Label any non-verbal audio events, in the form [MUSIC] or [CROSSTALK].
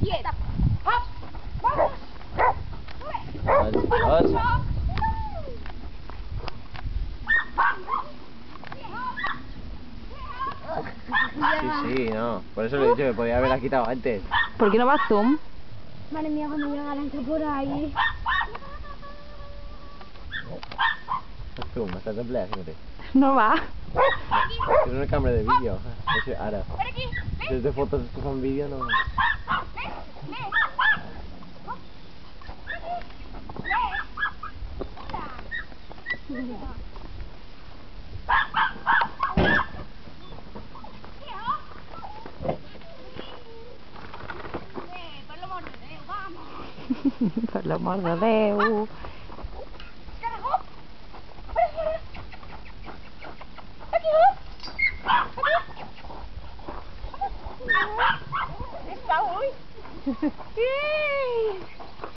¡Hop! vamos, Sí, sí, no. Por eso le he dicho que podía haberla quitado antes. ¿Por qué no va zoom? Madre mía, cuando me entra por ahí. Zoom, hasta No va. Es una cámara de vídeo. Ahora. Desde fotos, vídeo, no. Thật là món gà veo Hãy subscribe cho kênh Ghiền Mì Gõ Để không bỏ lỡ những video hấp dẫn [LAUGHS] Yay!